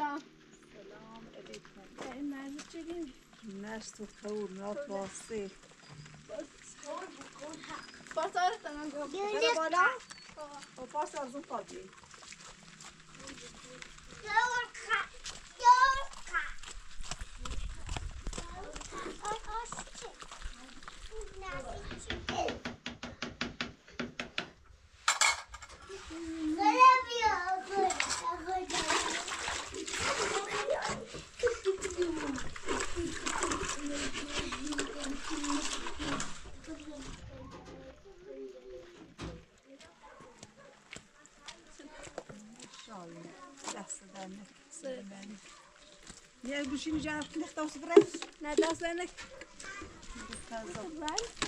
selam. Selam aleyküm. Ben Merveçeliyim. Nasıl kavurma fası? Pasar tanıdım. Gel. Bana. O pasar zumpa değil. Nada, os grandes. Nada, os grandes. Nada, os grandes.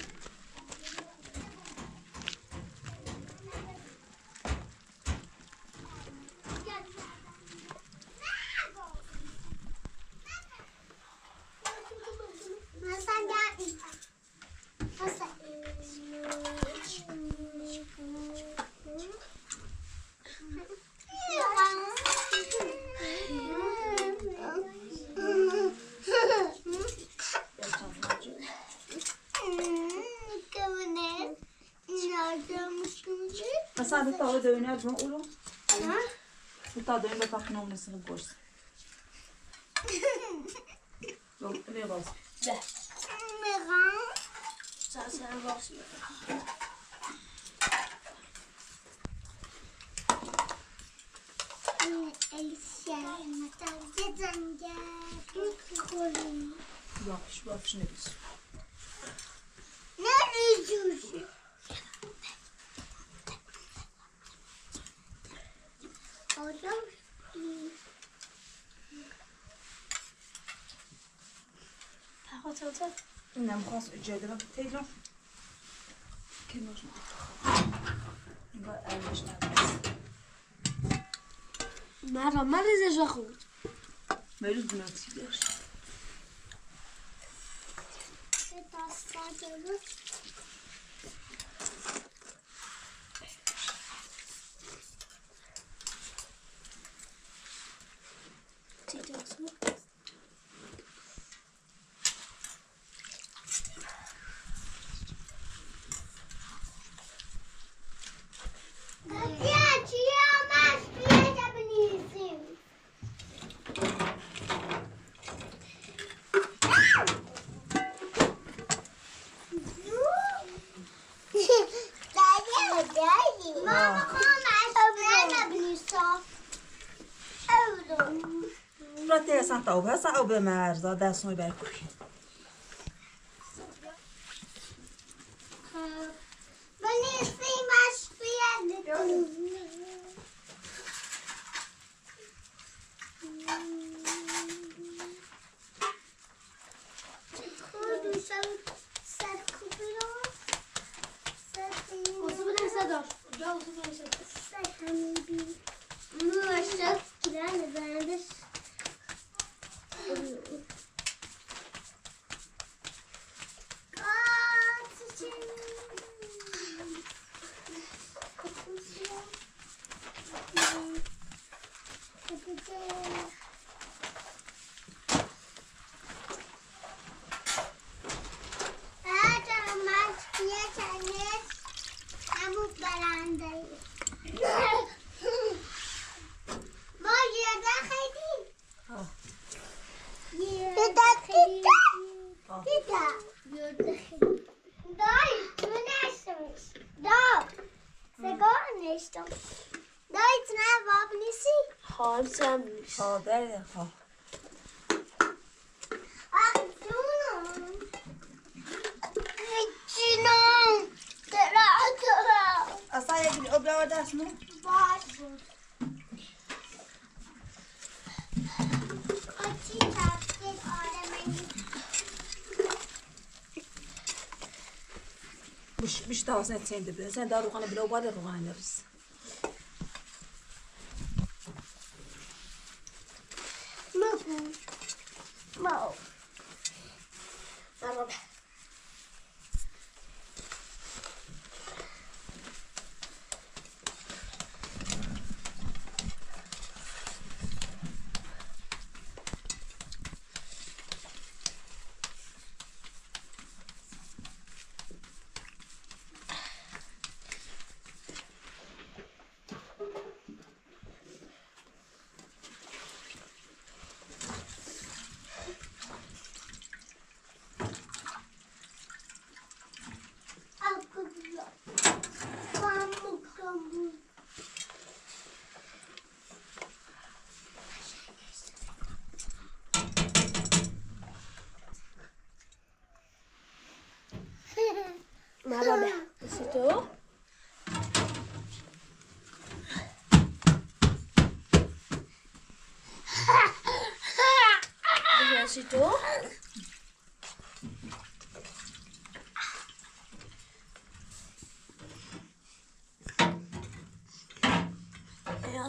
رفتیم اختار سفرش نه دست بینک مثلا تا او دوینه جون اولو تا دوین به پخ نام نسل گوشت نه باز باش باش نبیس اینم خواست اجاده رو تیلو. که نوش نگاه ارمش نبیس مرا من ریزش خود میروز بناتی داشت را تیسان تا او هستا او به مرزا دست نوی بر کوی واسه حال سم نیست ها در ها آخ جونم جونم درا درا اصلا یکی او بیاور دست نو باش بود آچی تفکیل آرمانی مش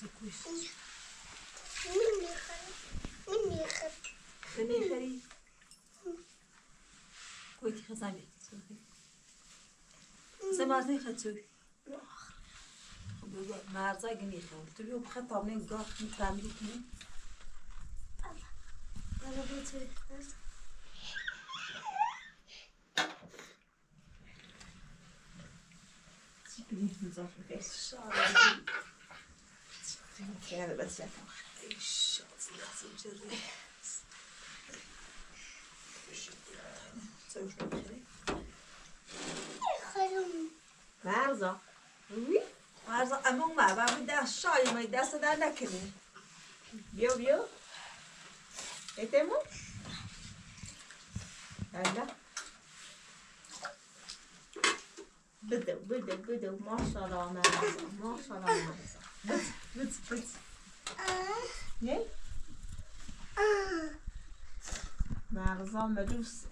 Tekrar koy. Mini mini خیلی خیلی کوی که خزمی سه مرزی خدشوی مرزا گنی خود تو بیو بخط تامنین گاه می تعمیری کنی Voilà, votre- يعني بس الشخص لازم جري مرزا مرزا اما اون مرزا می دست شای می دست در نکنی بیو بیو ایتمو هلا بدو بدو بدو ماشاءالله مرزا ماشاءالله مرزا بس بس بس نه مرزا ملوس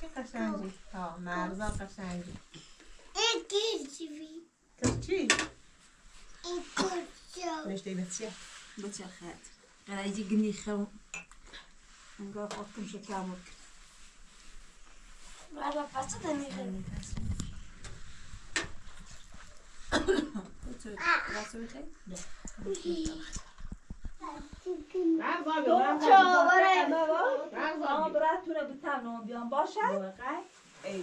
چه قشنگی ها مرزا قشنگی کچی نشته بچه بچه خد انا يجي قني خو نقول خطكم شو كامل Voilà, pas ça, Daniel. براتونه به تنها بیان باشد ای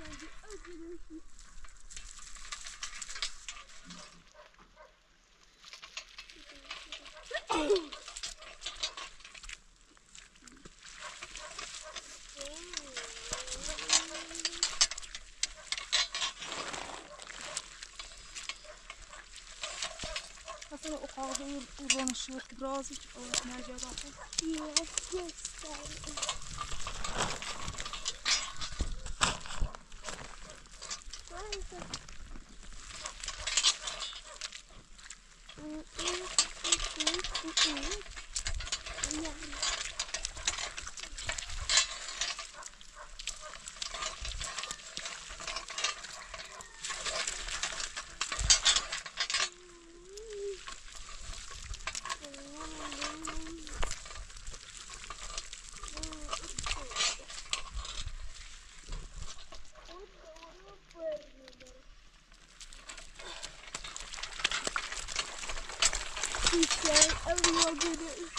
grande azul aqui. Ik wil een soort brozetje over naar jou. Ja, ik wil het. say, everyone do it.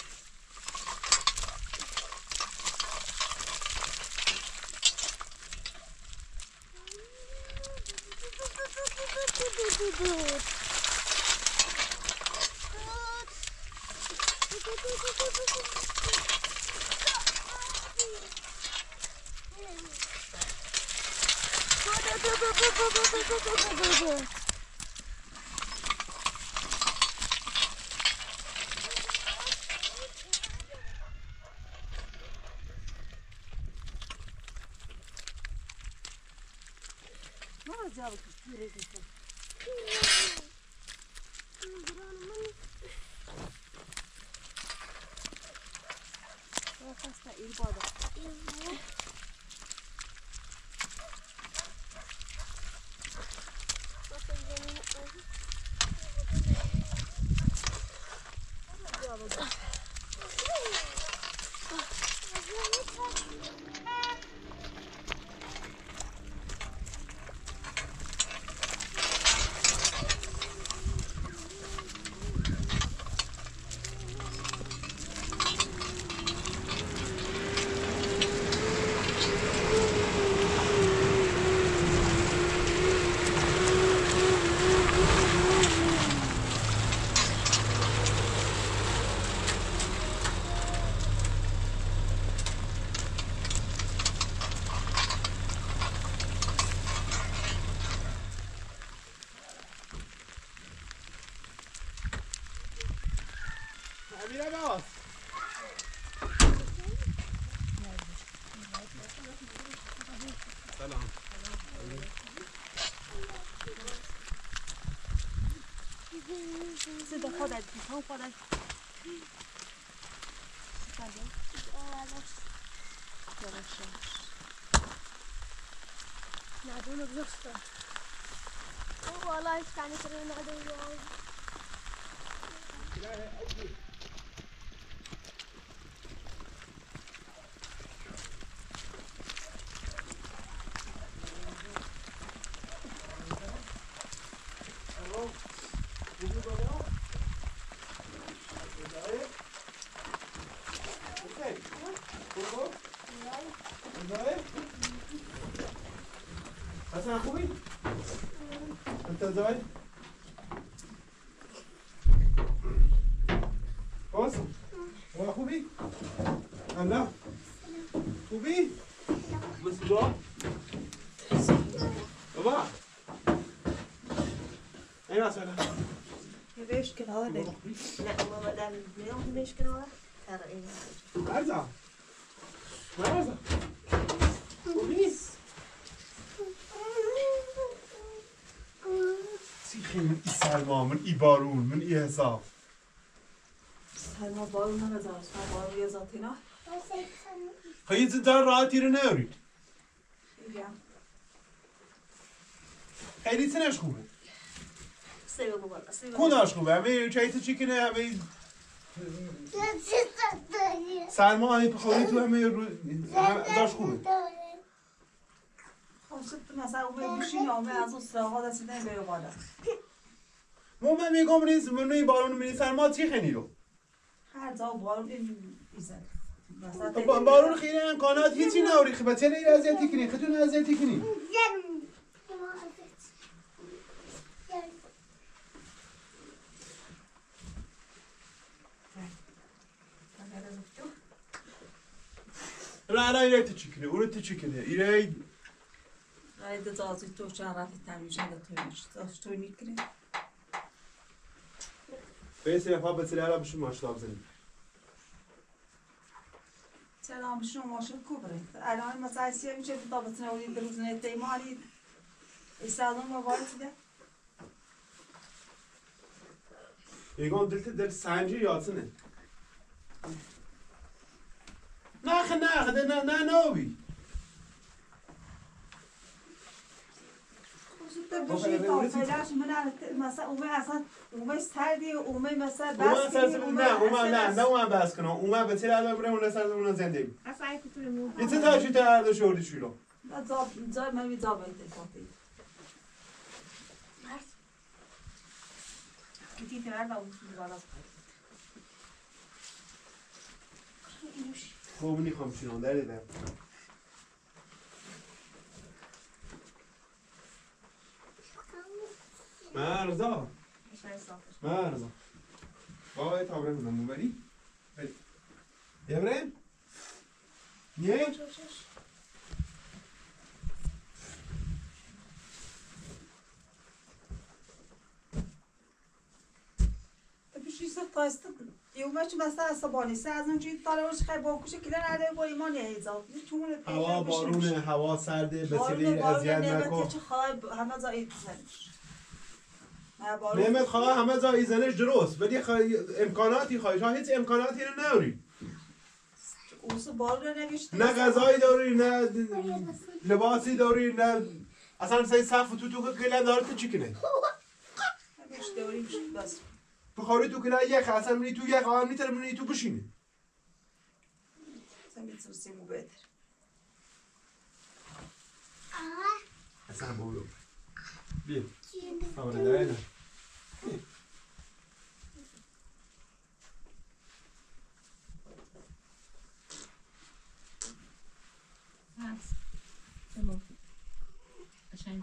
خودت هم خودت ندونه بسته او بالا اشتنی کنه ندونه حسن أخوي أنت زوي قاسم واخوي هلا خوبي. مصباح بابا أيوه سلام ليش كده هذا؟ لا ماما دام اليوم ليش كده هذا؟ ترى إيه؟ أرجع. بارون من حساب. سلما بارون نمی‌ذاره سلما بارون یه ذاتی نه. خیلی زدار راحتی رو نیارید. میگم. خیلی سنش خوبه؟ سیب بابا سیب کداش خوبه. همه چایت چیکنه همه سلما همه پخوری تو همه رو داشت خوبه. خب تو مثلا اون گوشی نامه از اون سراغا دستیدن به بالا مو من میگم نیست من نی بارون منی سلما چی خنی رو؟ هر جا بارون این با- بارون خیلی امکانات هیچی نوری خب چه نیر ازیتی کنی خودتون ازیتی کنی؟ لا ایره تو چیکنه اونو تو چیکنه ایره Haydi zazı to çan rafi tam yüzünde tuymuş. Zazı papa بتسلي على بشو ماشلا بزنی سلام شما شد کبره الان مثلا سیاه میشه تا بتونه اونی در روزنه تیماری ایسالون و وارد ده؟ Egon dilte der sence yatsını. Nach nach de na بشی تا فلاش من مثلا اومه اصلا اومه سردی اومه مثلا بس اومه نه اومه نه نه اومه بس کنه. اومه به تیر علاوه بره اون سر اون زنده اصلا کوتوله مو یتی تا چی تا هر دو شوردی شیرو جاب زاب زاب ما می زاب انت کافی مرس. کتی تیر علاوه بره بالا خوب نیخوام چی مرزا مرزا beri. Hadi. Evren? Niye? بشی سه تایست یومه چه مثلا عصبانی سه از اونجوری طالع وش خیلی باکوشه که نره با ایمان یه هیزا هوا بارونه هوا سرده بسیاری اذیت نکن همه زایی نعمت خواه همه جا ایزنش درست. ولی. امکاناتی خواهی. شما هیچ امکاناتی رو نوشته. نه غذایی داری نه لباسی داری نه اصلا سه صف تو تو کلا داره تو کنه؟ داریم بس. بخاری تو کلا یک اصلا منی تو یک آن میتره منی تو بشینه. اصلا بولو بیا آره داره هست تمام قشنگ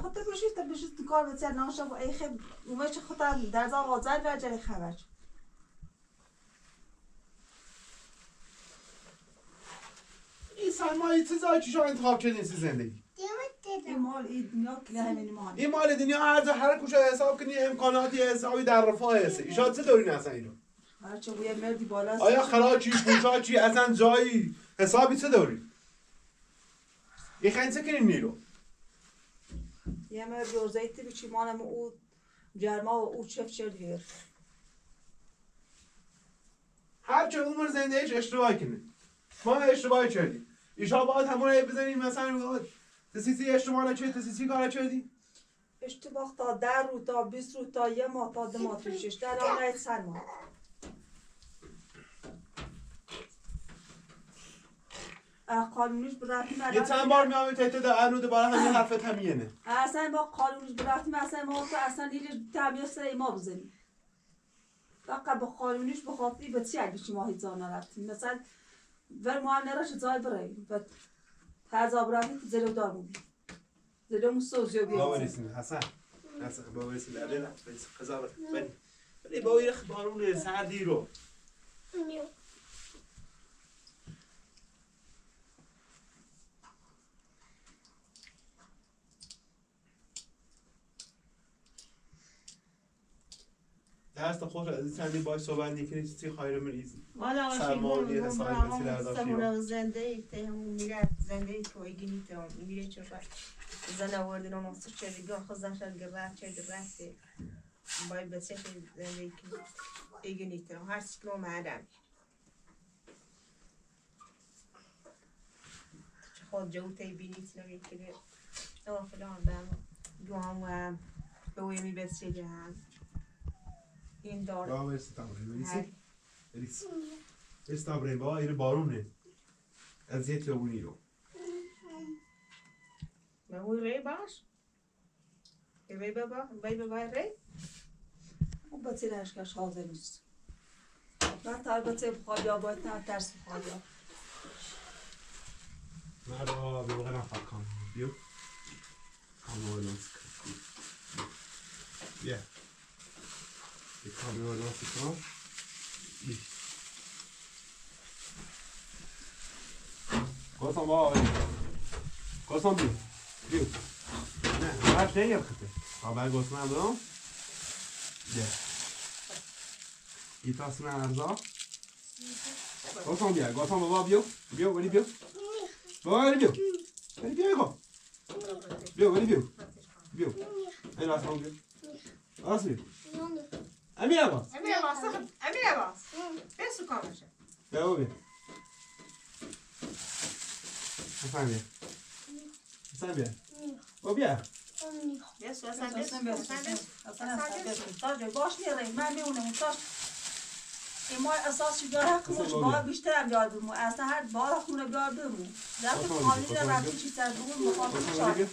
خود بشید تا بشید کار بسیار ناشا و ای خب اومه چه خود در زا آزاد و جری خبر این سرمایه چه زای چی شما انتخاب کردین سی زندگی. این مال دنیا کلی همین مال این مال دنیا هر جا هر کجا حساب کنی امکاناتی حسابی در رفاه هسته ایشا چه دارین اصلا اینو هرچه بوی مردی بالا. آیا خراجی پوشاچی اصلا جایی حسابی چه داری؟ این خیلی چه کنیم نیرو؟ یه مرد روزایتی بچی مانم او جرما و او چف ویر هر چه عمر زندگیش اشتباه کنه ما اشتباه کردیم ایشا باید همون رو بزنیم مثلا تسیسی اشتباه نکردی تسیسی کار کردی اشتباه تا در رو تا بیست رو تا یه ماه تا دو ماه پیشش در نهید سر ماه اه، قانونیش برفتیم یه چند بار میام تایت ده انو دوباره همین حرفت همینه اصلا با قانونش برفتیم اصلا ما تو اصلا دیگه تعمیر سر ما بزنیم. فقط با قانونیش به خاطری به چی اگه شما هیچ مثلا ور ما هم نراش زای براییم و ترزا برفتیم زلو دار بودیم زلو مو سوزیو بیاییم باوریسین حسن. حسن باوریسین لاله نه قضاوت ولی ولی با این بارون سردی رو. دست خود را از چندی باش صحبت نیکنی چیزی خواهی رو والا سرمایه آشیم حسابی آشیم. سمونه زنده ای تهم میره زنده ای تو ایگینی تو میره چه بر زن آوردن اون مصر چه دیگه خود زن شد گرفت چه باید بسیار زنده ای که ایگینی تو هر سکلو معدم چه خود جو تی بینی تو نمی که اما فلان دو هم و به وی می جهان این دار باوریسین تمام بریسی هر بریسی استابرین با این بارونه اذیت اونی رو ما هو ری باش ری بابا بای بابا ری اون با تیر اشکش حاضر نیست من تا البته بخواد یا باید نه ترس بخواد یا مرا به موقع نفر کام بیو کام رو نوز بیا یه کام رو نوز کام Kosan var. Kosan du. Du. براش نگرفته خبر گفتم دارم بیا این تاس من ارزا گفتم بیا گفتم بابا بیو بیو ولی بیو بابا ولی بیو ولی بیو بگو بیو ولی بیو بیو این راست هم بیو راست بیو امیر عباس. امیر عباس امیر عباس. بسو کامشه بیا. بیا. حسن بیا حسن بیا. بابا بیا اصلا اصلا بسو بیا. اصلا اصلا بسو. تاج باش میره من ما اساس داره حقمش اصلا باید بابا. بیشتر هم بیاد بمون. اصلا هر بار خونه بیاد اصلا تو بابا. خالی در. رفتی چی سر بمون مخاطب شاد بیا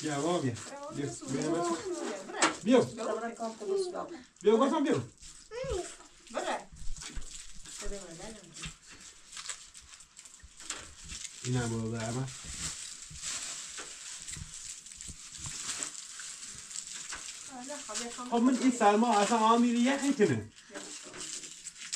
بیا بابا بیا. بیا. بیا. بیا. بیا بیا. بره اینم بابا احمد خب من این سرما اصلا آمیری یخی کنه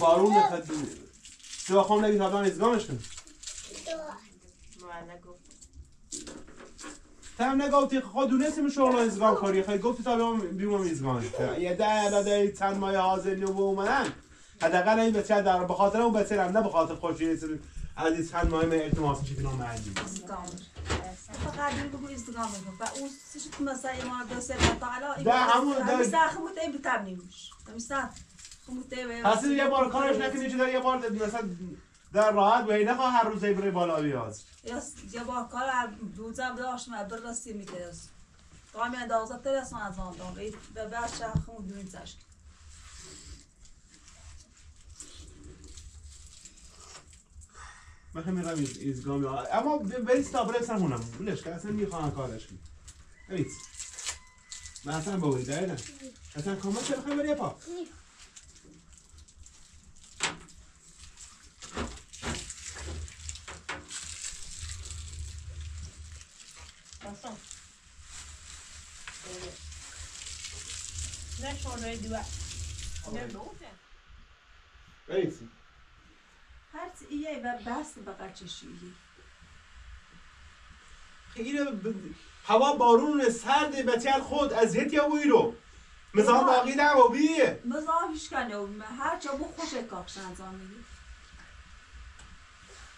بارون خد تو خون نگی تا ازگامش کن ما نگفت تا هم نگفتی خود دونستیم شغل ازگام کاری خیلی گفتی تا بیام بیام ازگامش یه ده داده چند ماه حاضر نو اومدن حداقل این بچه در به خاطر اون بچه هم نه به خاطر خوشی از این چند ماه من التماس چی کنم مردی فقط بگو میگم و اون سشت مثلا ما دو سه تا حالا ده همون ده- همیسا خموت این خموت این پس یه بار کارش نکنی چه یه بار مثلا در راحت و نخواه هر روز بره بالا بیاد. یه بار کار دوزم داشت ما بررسی می‌کرد قامی اندازه ترس من از آن دام. به بعد شخ خمود دوین زشت من خیلی میرم ایزگامی اما برید تا برسن هونم بلش که اصلا می‌خوام کارش کنم. برید. من اصلا با وی دایدم اصلا کامل چه بخوایم بری پا. نه شونه دو نه نوته برید هر ایه و بست به قچشی اینو ب- هوا بارون سرد بچه خود از هت یا بوی رو. مثلا باقی نه و بیه مزاحش کنه و هر جا بو خوش زانگی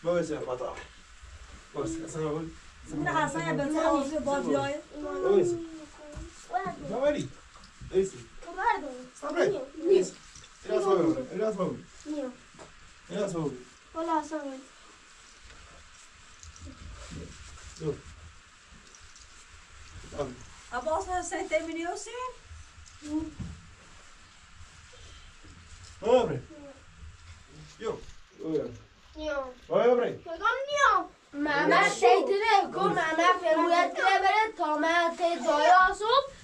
با بسیار خطا باس اصلا با من اصلا بچه حاضر با بیای Eduardo. Sabe? Niu. Era Saúl. Era Saúl. Niu. Era Olá, Saúl. A bolsa você terminou sim? Abre. Eu. Eu. Abre. Eu. Mama şeydir, kum ana peruya trebere toma te doyasın.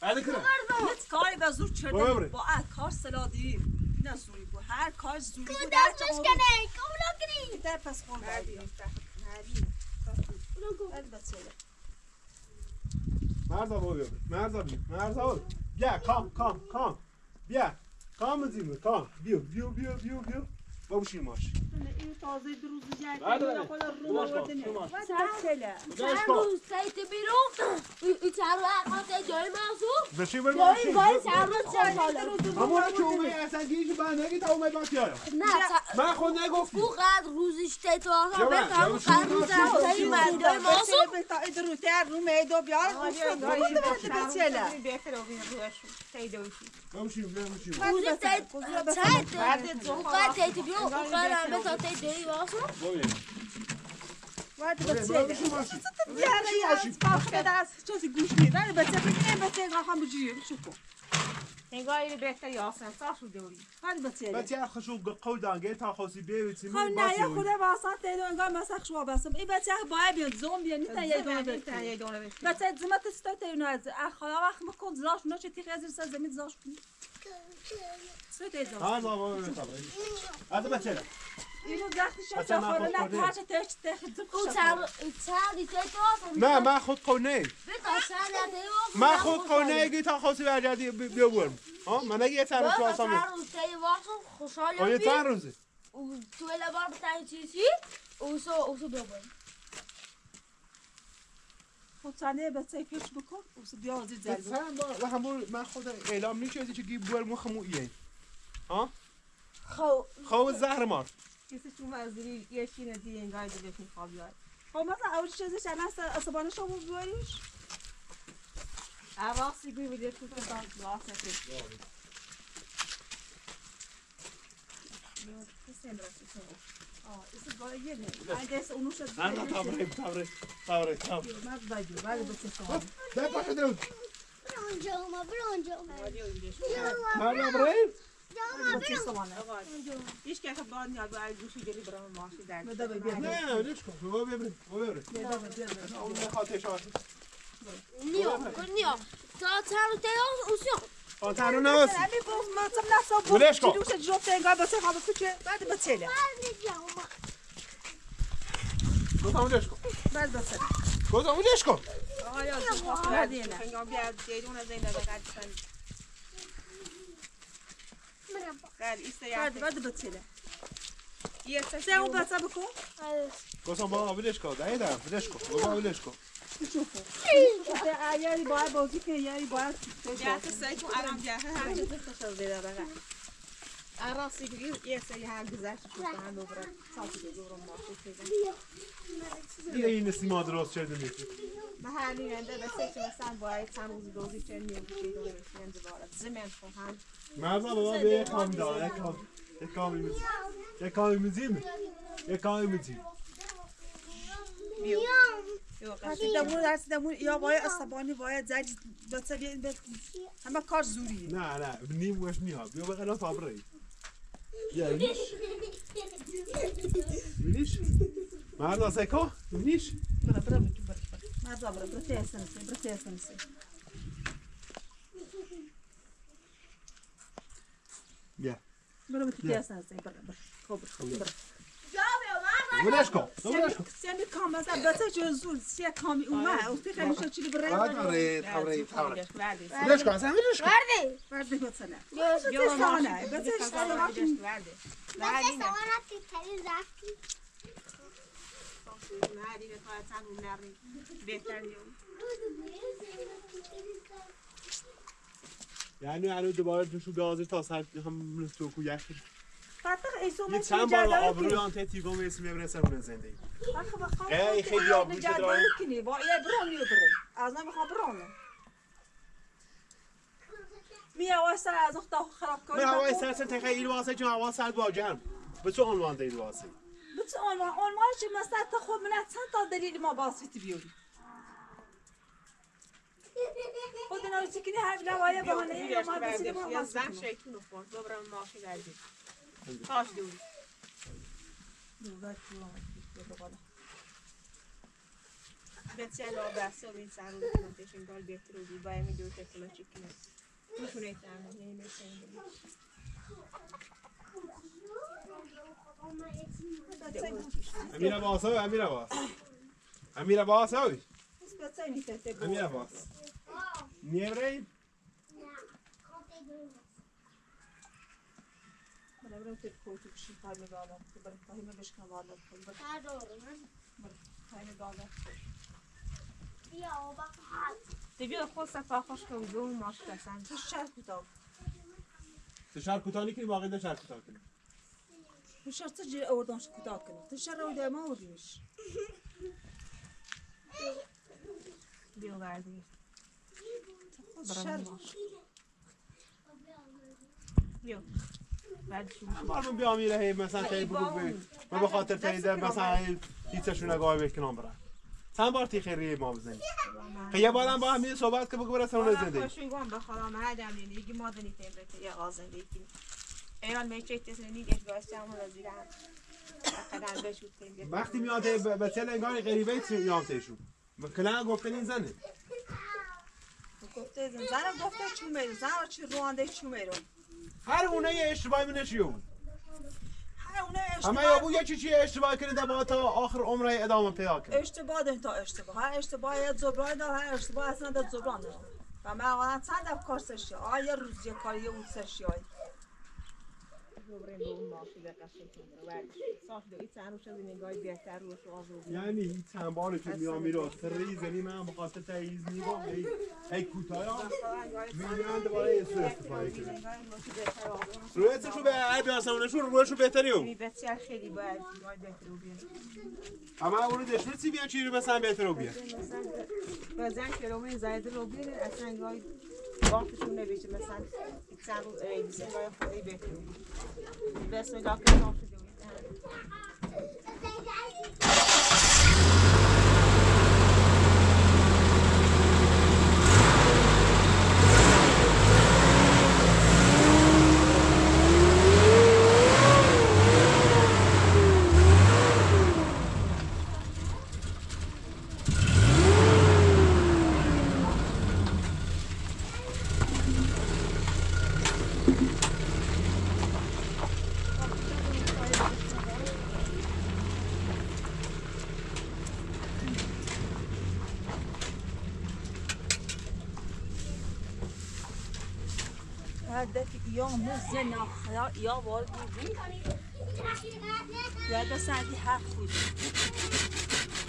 بعد کنه هیچ کاری به زور چرده. با کار سلادی. نه زوری بود هر کار زوری بود دست چه بشکنه کاملا گری در پس خون بردی بچه. مرزا بابا بیا. مرزا بیا. مرزا بابا. بیا کام کام کام. بیا. کام زیمه کام. بیا بیا بیا بیا بیا. بابا شیر ماش این تازه دو روز جای بره. خود رو باش آورده نه چند روز سایت بیرون ای چند روز اقا جای موضوع بشی بر جای وای چند روز چند حالا همون که اومد اصلا گیش با نگی تا اومد باید بیارم نه من خود نگفتی او قد روزش تی تو آقا جواب، بفهم قد روز شما اقا شما من جای موضوع بچه تا ایدرو تر رو میدو بیار خوش بود بود بچه لا بهتر او بین روش پیدا شد بابا شیر بیا بشی روز تی بعد تی قد تی بیرون او قد همه تا تی جای موضوع بابا بعد بابا بچه بشی ماشی یاره یاره پاک کرده از چوزی گوش میدن بچه بگیره بچه هم بجیه شو کن انگار بهتر یاسم شده اولی بعد بچه بچه هر خوشو قول دانگه تا بیویتی خب نه یه خوده واسط دیدو انگار مسخ شما بسم این بچه باید بیاد زوم بیاد نیتن یه دونه بهتر بچه زمت استا تیونو از اخلا وقت مکن زاش نو چه تیخ ازر سر زمین زاش کن نه تو من خود قونه من خود قونه گی تا خوصی برگردی بیا برم ها من نگی یه تر روز واسه خوشحال آه یه چند روزه او تو لبار بتای چیزی او سو او سو ببر خود چنده بچه پیش بکن زرگو مثلا با- و همون من خود اعلام نیشه چه گی بور مخمو ایه. ها خو خو زهر مار کسی تو مزدوری یه ندی انگار دو بهتر خواب یاد خب مثلا اول چیزش الان عصبانه شما بیاریش عواسی گوی بده تو تو دان لاسه آه ایسا باید یه نه اگه ایسا اونو شد نه نه تابره تابره تابره تابره من باید بعد بچه شما ده پاشه درود برونجا ما برونجا هر بریم بچه شما نه هیچ که بعد نیاد باید گوشی گلی برام ماشی در بده بیا نه نه ولش کن بابا ببریم بابا ببریم اون خاطر شما نیا نیا تا چند تی آقا او سو خاطر رو نواسی امی گفت ما تم نفسا بود ولش کن. جلوش جفت انگار بچه خواب کوچه بعد بچه له گفتم ولش کن بعد بچه گفتم کن بعد یه نه انگار بیاد یه دونه زین در قد سن قال ایسته بعد یا بعد بچه له یه سه سه اون بچه بکن گفتم بابا ولش کن ده دارم ولش کن بابا ولش کن یاری باید بازی کنه یاری باید یا تو سه تو آرام جاه هر چیز خوشا زیاد بگه عراسی بگی یه سه ها گذشت شد هم دوباره ساعتی دوباره ماشی شد دیگه این سیما درست شده نیست محلی رنده بس که مثلا باید چند روز دوزی چند میشه دوباره رنده بارد زمین خواهند مرزا بابا به یک کام داره یک کام یک کامی میزیم یک کامی میزیم یک کامی میزیم بیو بیو قشنگ دمون درس دمون یا باید عصبانی باید زد بچه بیاد بیاد همه کار زوریه. نه نه. نیم وش میاد بیا بقینا تابره یا نیش. نیش. مردا سکو نیش. برا برا بتو برا مردا برا برا تیسن سی برا تیسن سی. بیا. برا بتو تیسن سی برا برا خب برا ولش کن ولش کن سیمی کام بچه جو زور سی کامی اومد او تی خیلی شد چیلی برای تابره تابره ورده ولش کن اصلا ولش کن وردی برده بچه نه بیو بچه ماشی سانه بچه سانه ورده ورده نه نه تا چند روز نری بهتر نیست یعنی الان دوباره توشو گازی تا سر هم تو کو چند بار آبروی آن تیگو می‌رسیم میبرسه اون زندگی. ای خیلی آبرو شده داره. کنی با یه برون یه برون از من می‌خوام برون می سر از اختا خراب کنی من هوای سرسن تخیل ایل واسه چون هوا سرد واجه هم به چه عنوان دید واسه؟ بچه آنوان آنوان چه مثلا تا خود من چند تا دلیل ما باسیت بیاری؟ خود هر نوایه بهانه ما بسید ما سر کنتشون گال بهتر رو بی باید می دو تکلا چکنه می‌تونه تعمل نمیشه امیر عباس های امیر عباس امیر عباس های امیر عباس نیه برای Bara bra typ på typ 25 grader. Det bara ta himla bäst kan vara det. هر دارو من Ta himla grader. بیا و بخواد بیا خود صفا خوش کن. دو ماش بسن تو شهر کوتاه. تو شهر کوتاه کنی باقی ده شهر کوتاه کنی. تو شهر تو جی اوردانش کوتاه کنی. تو شهر رو دائما اوردیش. بیا بردی. شهر بیا. مردم بیا میره مثلا خیلی بگو من به خاطر تاییده مثلا هی هیچشون نگاه بکنم برن. چند بار تی خیلی ما بزنی خیلی یه بارم با هم یه صحبت که بگو برسه اون زندگی خوشوی گم به مردم نینی دیگه مادنی تیمره یه آزنده ایکی ایران میچه تسنی گش باشه هم رو زیرم تیم وقتی میاد به چه انگار غریبه چی میام تیشون کلا گفتن این زنه. گفته زن. زنم گفته چون میرو زن چی روانده چون میرو هر اونه یه اشتباهی اونه اما یا بو یه چی اشتباه کنه با تا آخر عمره ادامه پیدا کنه اشتباه داریم تا اشتباه. هر اشتباه یه زبران دار هر اشتباه اصلا در زبران دار و من واقعا چند دفعه کار سشی آه یه روز یه کاری اون سشی های. دوباره به اون ماشی به قصه کنه و صاف دو این چند آزو یعنی این باری که میام میرو سری زنی من بخاطر تاییز میگم هی هی کوتاه میگن دوباره یه سو استفاده کنه رویتشو به ای بیاسمونشون رویشو بهتری یعنی بسیار خیلی باید باید بهتر رو بیان اما اونو دشمن سی بیان چی رو مثلا بهتر رو بیان بعضن کیلومتر زاید رو بیان اصلا گاهی وقتشون نمیشه مثلا چند روز ایدیسه گاهی خیلی بهتر رو بیان بسم الله که صاف شده هدف یا مزن یا یا وارد بود یا دست عندي حق بود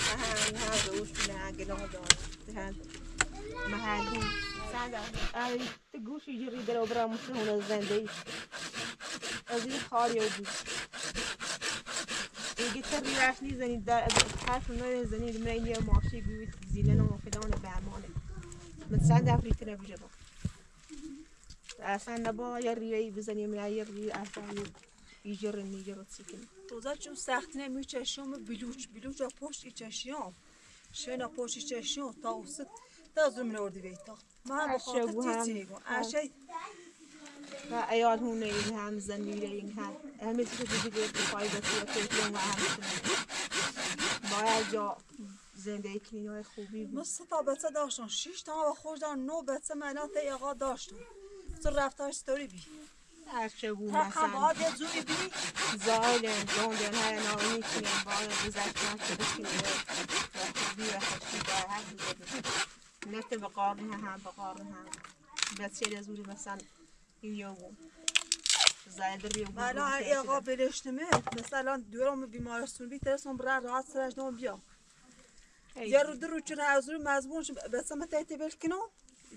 هن هذا وش من عقل هذا هن محلي سعد أي تقوش يجري درو برا مش هنا الزندي أزيد خاري وبي يجي تري راشني زني دا خاف من زني من يوم ماشي بيوت زيلنا وفدان بعمانه من سعد أفريقيا بجبا اصلا نبا یه ریایی بزنی من یه ری اصلا یجر نیجر سیکن توزا چون سخت نمیچشم بلوچ بلوچ و پشت ایچشیام شنا پشت ایچشیام تا اوست تا زوم نوردی بیتا ما بخاطر هم. تیتی گون عشه و ایال هونه این هم زنی این هم همه چیز دیگه پای بسیار کیفی و هم باید جا زنده کنی های خوبی بود سه تا بچه داشتم شش تا و خوش دارم نو بچه من تا آقا داشتم تو رفتار ستوری بی. بود تا مثلا. خواهد یه زوری بی. زایلن جوندن های نامی کنیم باید بزرگتر که بکنیم خوبی و خوشی باید هر بود نکته به قارن هم. به قارن هم بسیار زوری مثلا این بود. الان هر آقا بلشتمه مثلا دورم بیمارستون بی ترسم برای راحت سرش نام بیا. یه رو درو چرا از رو مزبون شم بس ما تایت بل کنم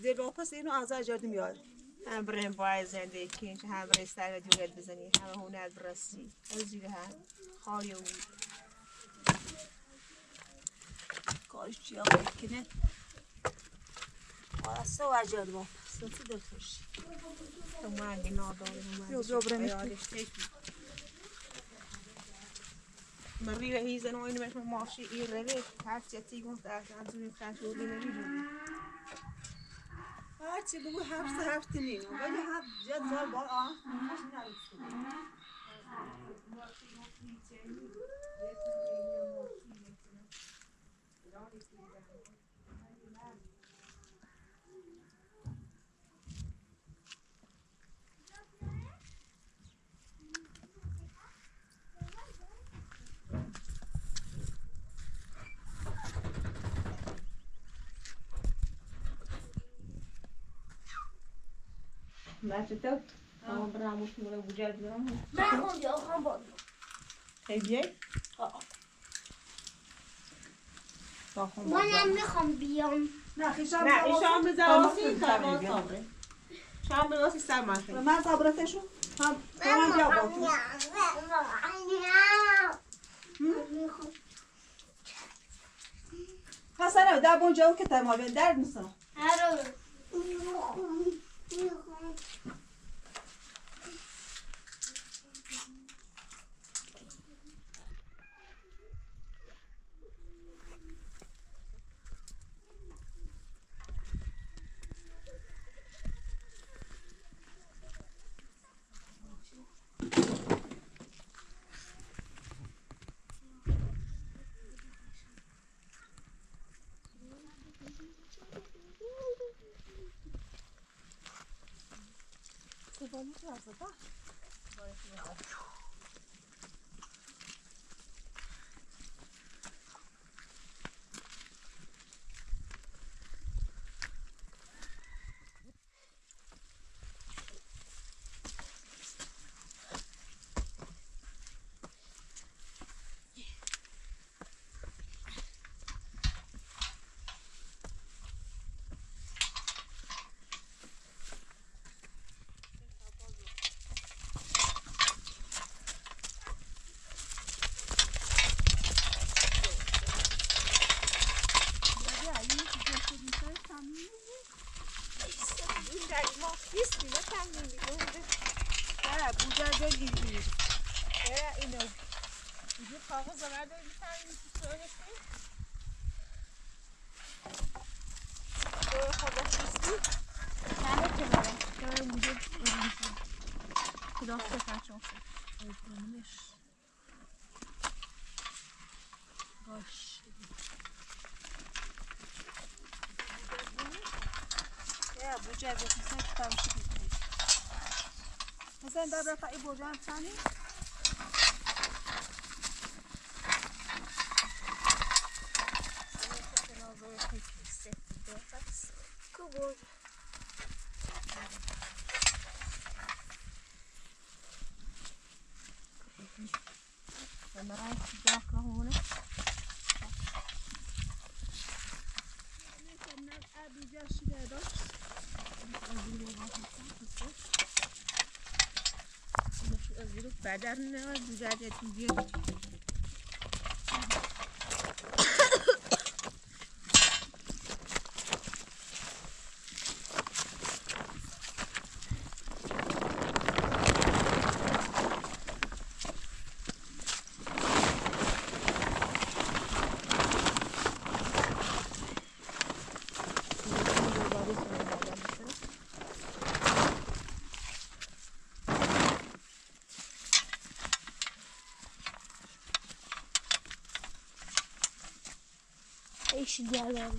دی واپس اینو از اجاد میاره هم بریم باید زنده کنیم هم برای سر جوگل بزنی همه هونه برسی از زیر هم خواهی بود کارش چی آقا کنه واسه اجاد واپس تو دلخوش تو منگی نادارم بیا بیا بریم من ریوه هیزن و اینو مثل ماشی ای روی هر چی تیگون در از این خشوری نمی‌دونی هرچی بگو هفت هفت نینو ولی هفت جد زار با آه بچه تو اما برام مشموله بوجه بیام من اونجا خواهم بود خیلی منم می‌خوام بیام نه خیشم نه این شام به زواسی تا تا با صابره شام به واسه سر من خیلی من صبرتشو هم هم جا با تو حسنه در بونجا که تمام درد میسن 我有 너무 좋았었다. آره مثلا در رفع ای بوجا هم ثانی بدر نه بوجه благодарна, благодарна тебе. چی دیالم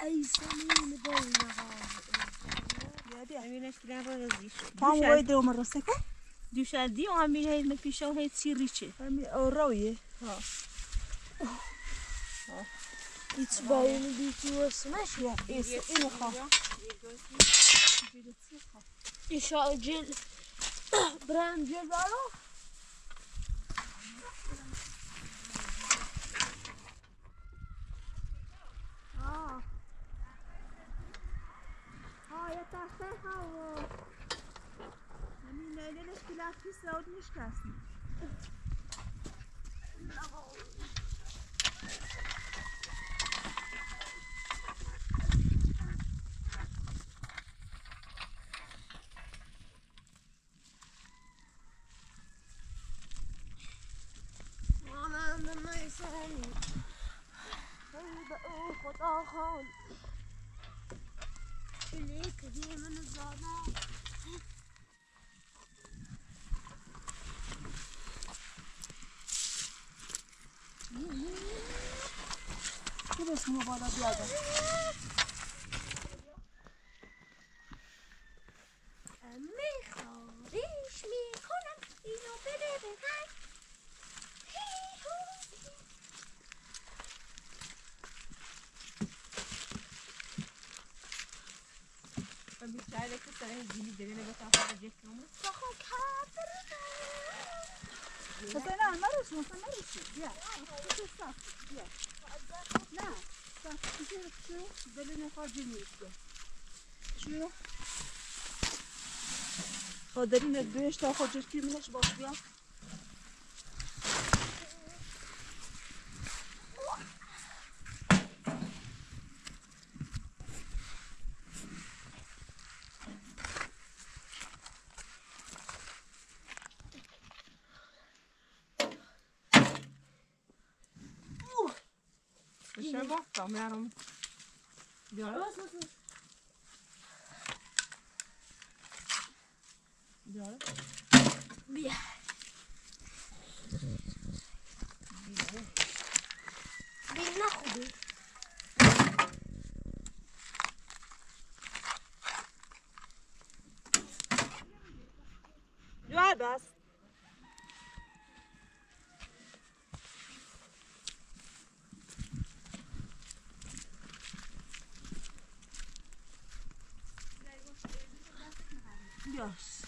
ای سمین بالا همینش دیدن رو رزیش هم وای دو مرسه کن دوشدی و همین هی مپیشه و هی چی ریچه همی اورویه هیچ باید بیتی و اسمش یا ایس اینو خواه ایشا جل برم جل برو آه آه یه تخته هوا همین دلش که لفتی سعود میشکستیم او خدا خان. بلیک دیمن زادم زانا تو بس بالا بیادم میخواریش می‌کنم اینو بده بخن بیشتر که سر زیلی دیگه نگاه کنم جفتمون بخون کافر مثلا نه نروش مثلا نروشی بیا تو صف بیا نه صف چیزی چو دلی نخواه جمیشته چو خادرین دویش تا خود جشتی منش باش بیا بشه بافتم میارم بیارم بیارم بیا بیل نخوبی بیار بس بیاش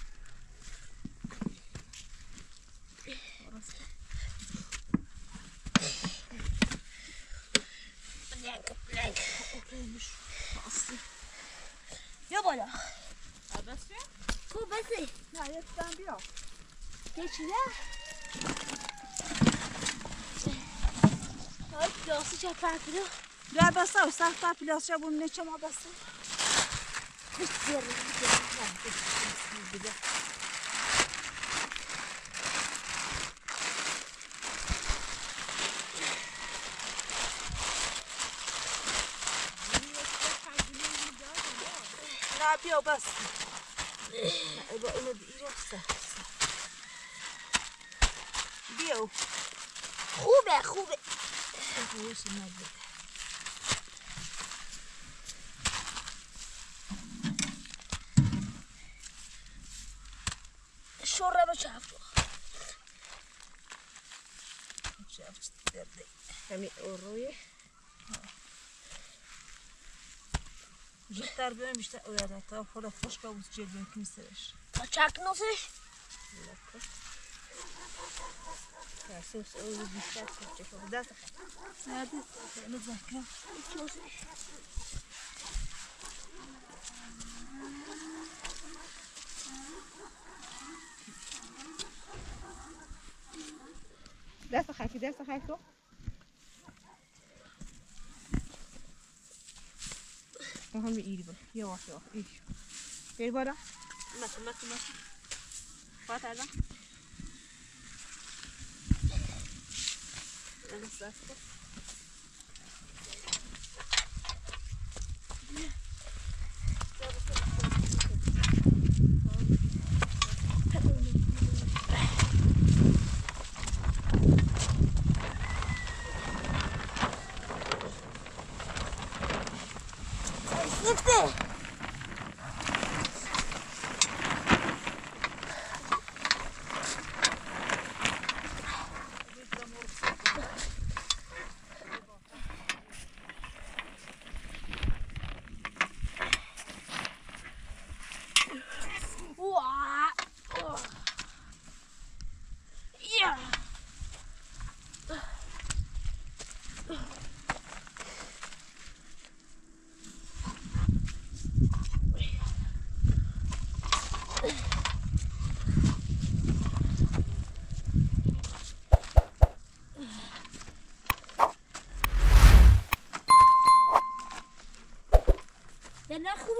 بیا بالا بس کو بسی نه یک دم بیا یه چیه های پیاسی چه پرکیدو بیا بسته و سخت تا پلاس شبون نه چما بسته نه بیا بس نه با اینو دیگه بیا خوبه خوبه شوره به چفت همین روی بیشتر بیایم بیشتر اویاده تا خود خوش که بود جلوی یمکن سرش تا چک نوسش کاسوس او بیشتر کچه شو دست نده داسه خايفه داسه خايفه وهم ايدي بقى يواح يواح إيش غير برا ماشي ماشي ماشي فات على Ah bon!